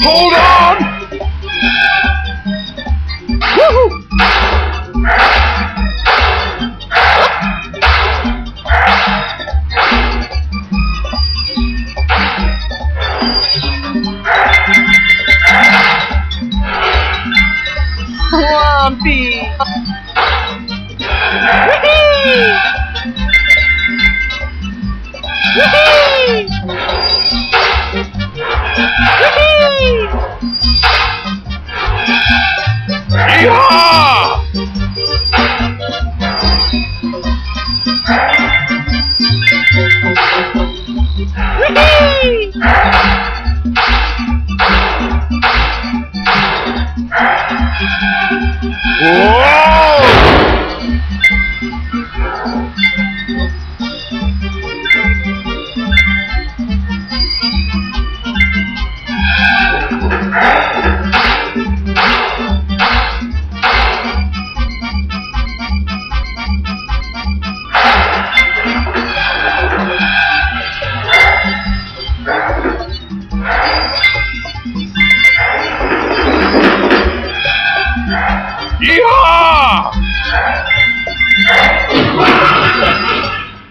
Hold on! Woohoo! Swampy! Yeehaw! Whoa! いや